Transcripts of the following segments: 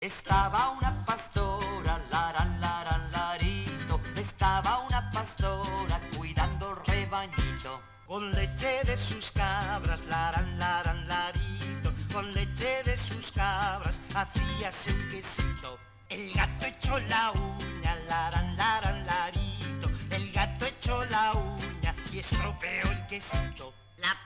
Estaba una pastora, laran, laran, larito. Estaba una pastora cuidando rebañito. Con leche de sus cabras, laran, laran, larito. Con leche de sus cabras hacíase un quesito. El gato echó la uña, laran, laran, larito. El gato echó la uña y estropeó el quesito. La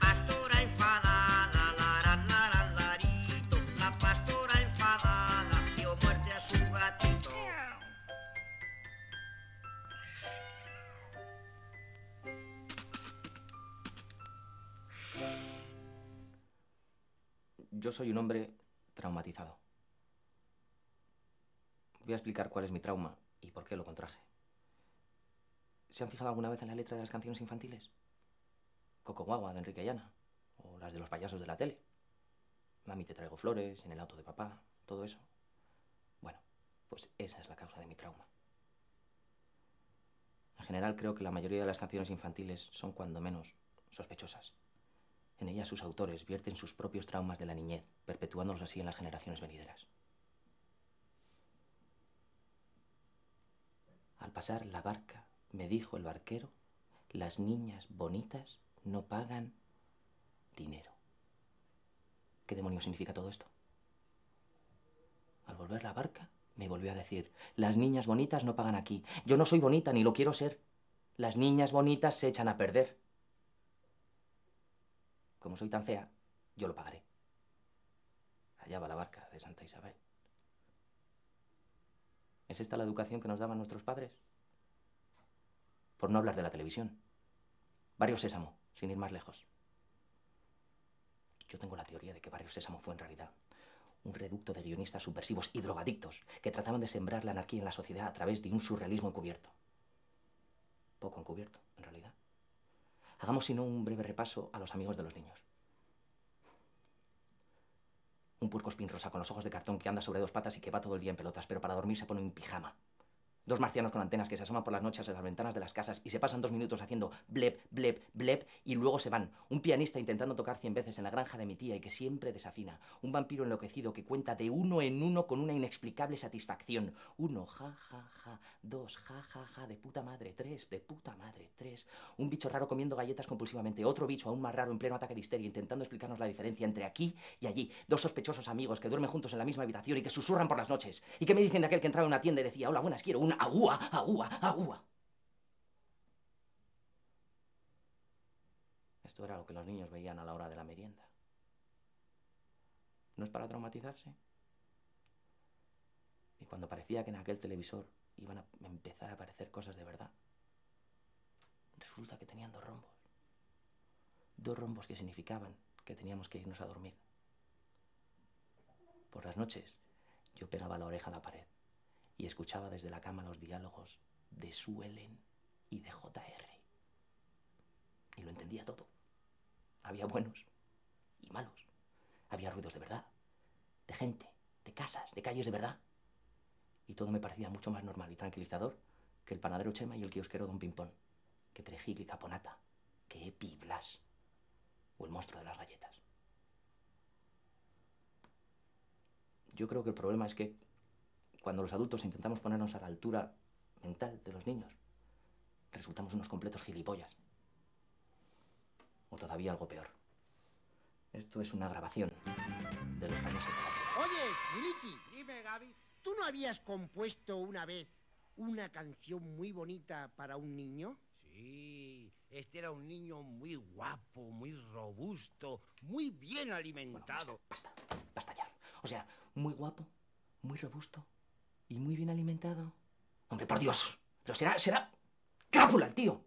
Yo soy un hombre traumatizado. Voy a explicar cuál es mi trauma y por qué lo contraje. ¿Se han fijado alguna vez en la letra de las canciones infantiles? Coco Guagua de Enrique Ayana, o las de los payasos de la tele. Mami te traigo flores, en el auto de papá, todo eso. Bueno, pues esa es la causa de mi trauma. En general creo que la mayoría de las canciones infantiles son cuando menos sospechosas. En ellas sus autores vierten sus propios traumas de la niñez, perpetuándolos así en las generaciones venideras. Al pasar la barca, me dijo el barquero, las niñas bonitas no pagan dinero. ¿Qué demonios significa todo esto? Al volver la barca, me volvió a decir, las niñas bonitas no pagan aquí. Yo no soy bonita ni lo quiero ser. Las niñas bonitas se echan a perder. Como soy tan fea, yo lo pagaré. Allá va la barca de Santa Isabel. ¿Es esta la educación que nos daban nuestros padres? Por no hablar de la televisión. Barrio Sésamo, sin ir más lejos. Yo tengo la teoría de que Barrio Sésamo fue en realidad un reducto de guionistas subversivos y drogadictos que trataban de sembrar la anarquía en la sociedad a través de un surrealismo encubierto. Poco encubierto, en realidad. Hagamos sino un breve repaso a los amigos de los niños. Un puerco spin rosa con los ojos de cartón que anda sobre dos patas y que va todo el día en pelotas, pero para dormir se pone un pijama. Dos marcianos con antenas que se asoman por las noches a las ventanas de las casas y se pasan dos minutos haciendo blep, blep, blep y luego se van. Un pianista intentando tocar cien veces en la granja de mi tía y que siempre desafina. Un vampiro enloquecido que cuenta de uno en uno con una inexplicable satisfacción. Uno, ja, ja, ja. Dos, ja, ja, ja, de puta madre. Tres, de puta madre. Tres. Un bicho raro comiendo galletas compulsivamente. Otro bicho aún más raro en pleno ataque de histeria intentando explicarnos la diferencia entre aquí y allí. Dos sospechosos amigos que duermen juntos en la misma habitación y que susurran por las noches. ¿Y que me dicen de aquel que entraba en una tienda y decía, hola, buenas, quiero una agua, agua, agua? Esto era lo que los niños veían a la hora de la merienda. ¿No es para traumatizarse? Y cuando parecía que en aquel televisor iban a empezar a aparecer cosas de verdad, resulta que tenían dos rombos. Dos rombos que significaban que teníamos que irnos a dormir. Por las noches yo pegaba la oreja a la pared y escuchaba desde la cama los diálogos de Suelen y de JR. Y lo entendía todo. Había buenos y malos. Había ruidos de verdad, de gente, de casas, de calles de verdad. Y todo me parecía mucho más normal y tranquilizador que el panadero Chema y el kiosquero Don Pimpón, que Perejil y Caponata, que Epi Blas, o el monstruo de las galletas. Yo creo que el problema es que cuando los adultos intentamos ponernos a la altura mental de los niños, resultamos unos completos gilipollas. O todavía algo peor. Esto es una grabación de los la tele. Oyes, Miliki. Dime, Gaby. ¿Tú no habías compuesto una vez una canción muy bonita para un niño? Sí, este era un niño muy guapo, muy robusto, muy bien alimentado. Basta, basta ya. O sea, muy guapo, muy robusto y muy bien alimentado. Hombre, por Dios. Pero será, será... Crápula el tío.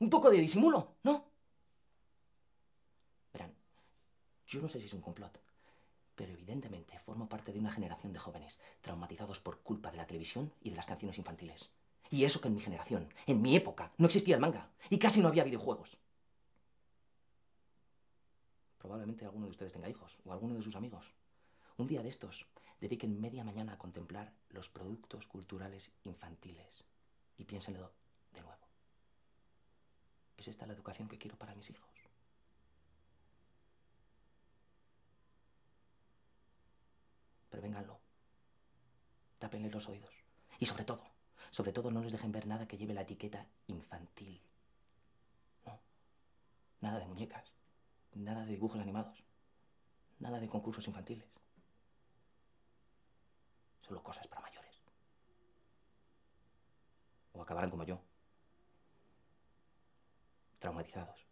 Un poco de disimulo, ¿no? Verán, yo no sé si es un complot, pero evidentemente formo parte de una generación de jóvenes traumatizados por culpa de la televisión y de las canciones infantiles. Y eso que en mi generación, en mi época, no existía el manga y casi no había videojuegos. Probablemente alguno de ustedes tenga hijos o alguno de sus amigos. Un día de estos, dediquen media mañana a contemplar los productos culturales infantiles y piénsenlo de nuevo. ¿Es esta la educación que quiero para mis hijos? Prevénganlo. Tápenle los oídos. Y sobre todo, sobre todo no les dejen ver nada que lleve la etiqueta infantil. No. Nada de muñecas. Nada de dibujos animados. Nada de concursos infantiles. Solo cosas para mayores. O acabarán como yo. Traumatizados.